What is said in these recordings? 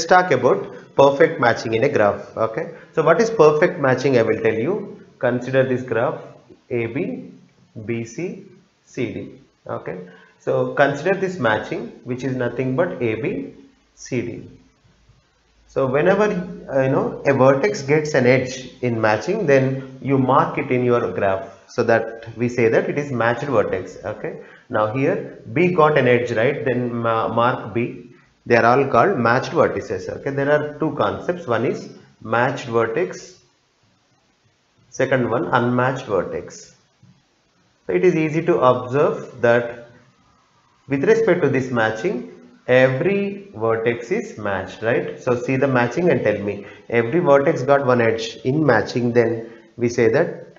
let's talk about perfect matching in a graph okay? So what is perfect matching? I will tell you. Consider this graph ab bc cd okay? So consider this matching which is nothing but ab cd so whenever you know a vertex gets an edge in matching then you mark it in your graph so that we say that it is matched vertex okay? Now here b got an edge right? Then mark b they are all called matched vertices okay there are two concepts. One is matched vertex second one unmatched vertex. So it is easy to observe that with respect to this matching every vertex is matched right? So see the matching and tell me. Every vertex got one edge. In matching then we say that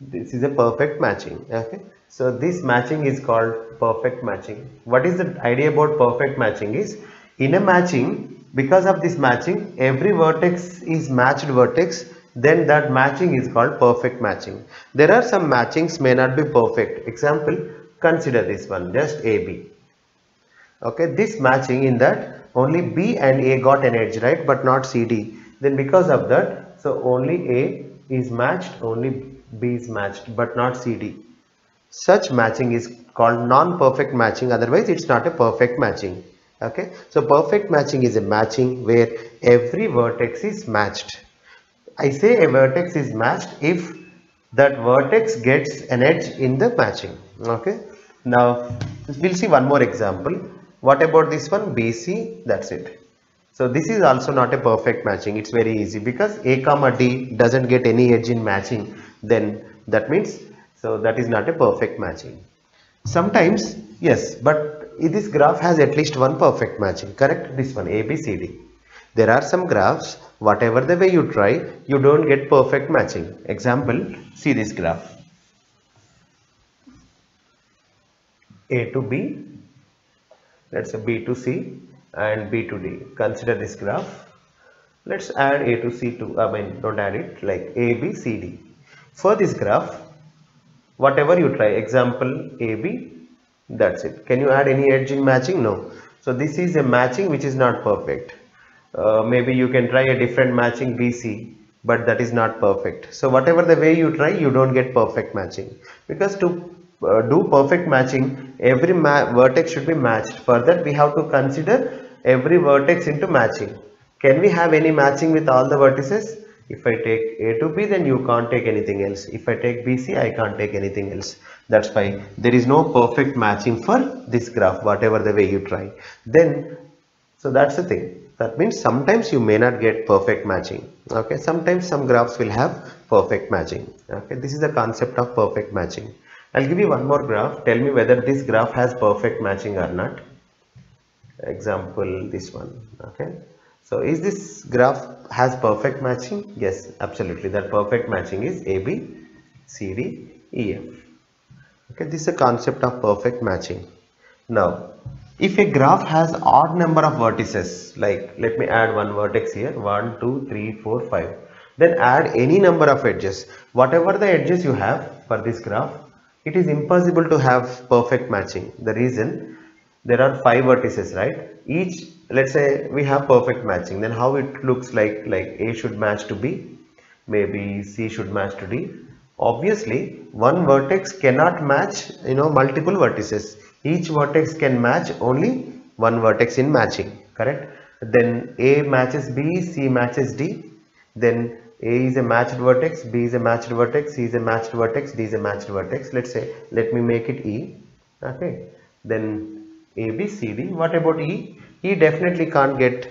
this is a perfect matching okay so this matching is called perfect matching. What is the idea about perfect matching is in a matching because of this matching every vertex is matched vertex then that matching is called perfect matching. There are some matchings may not be perfect. Example consider this one just ab okay this matching in that only b and a got an edge right? But not cd then because of that so only a is matched only b is matched but not cd such matching is called non-perfect matching otherwise it's not a perfect matching. Okay? So perfect matching is a matching where every vertex is matched. I say a vertex is matched if that vertex gets an edge in the matching. Okay? Now we'll see one more example. What about this one? Bc that's it. So this is also not a perfect matching. It's very easy because a comma d doesn't get any edge in matching. Then that means so that is not a perfect matching. Sometimes yes but this graph has at least one perfect matching. Correct this one a b c d. There are some graphs whatever the way you try you don't get perfect matching. Example see this graph. A to b let's say b to c and b to d. Consider this graph. Let's add a to c to i mean don't add it like a b c d. For this graph whatever you try. Example ab that's it. Can you add any edge in matching? No. So this is a matching which is not perfect. Uh, maybe you can try a different matching bc but that is not perfect. So whatever the way you try you don't get perfect matching. Because to uh, do perfect matching every ma vertex should be matched. For that we have to consider every vertex into matching. Can we have any matching with all the vertices if I take A to B then you can't take anything else. If I take BC I can't take anything else. That's why there is no perfect matching for this graph whatever the way you try. Then so that's the thing. That means sometimes you may not get perfect matching. Okay. Sometimes some graphs will have perfect matching. Okay. This is the concept of perfect matching. I'll give you one more graph. Tell me whether this graph has perfect matching or not. Example this one. Okay. So is this graph has perfect matching? Yes, absolutely. That perfect matching is AB, CD, EF. Okay, this is a concept of perfect matching. Now, if a graph has odd number of vertices, like let me add one vertex here, 1, 2, 3, 4, 5. Then add any number of edges. Whatever the edges you have for this graph, it is impossible to have perfect matching. The reason there are 5 vertices, right? Each let's say we have perfect matching then how it looks like like A should match to B maybe C should match to D. Obviously one vertex cannot match you know multiple vertices. Each vertex can match only one vertex in matching correct? Then A matches B C matches D. Then A is a matched vertex B is a matched vertex C is a matched vertex D is a matched vertex. Let's say let me make it E okay? Then A B C D what about E he definitely can't get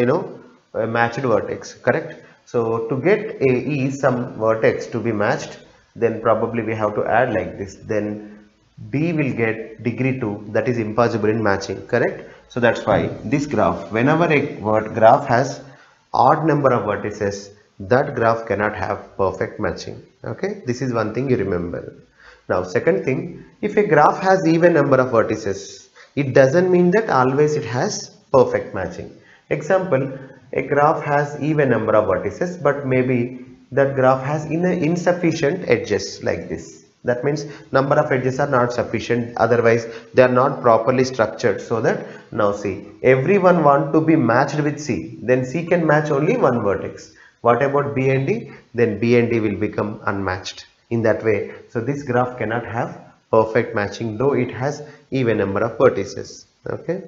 you know a matched vertex correct? So to get a e some vertex to be matched then probably we have to add like this. Then b will get degree 2 that is impossible in matching correct? So that's why this graph whenever a graph has odd number of vertices that graph cannot have perfect matching okay? This is one thing you remember. Now second thing if a graph has even number of vertices it doesn't mean that always it has perfect matching. Example, a graph has even number of vertices but maybe that graph has insufficient edges like this. that means number of edges are not sufficient otherwise they are not properly structured so that now see everyone want to be matched with C then C can match only one vertex what about B and D then B and D will become unmatched in that way so this graph cannot have perfect matching though it has even number of vertices. Okay